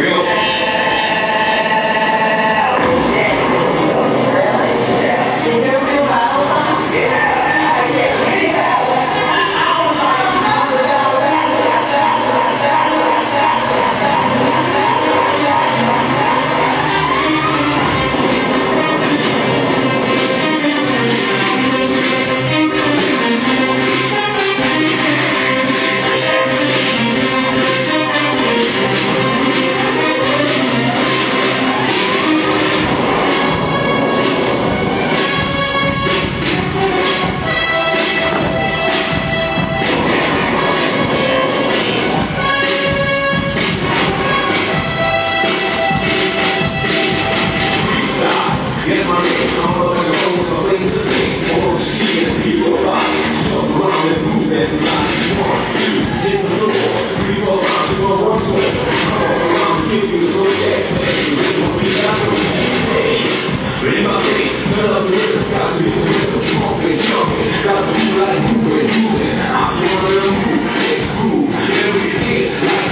Real gotta be like you. and you and I wanna move like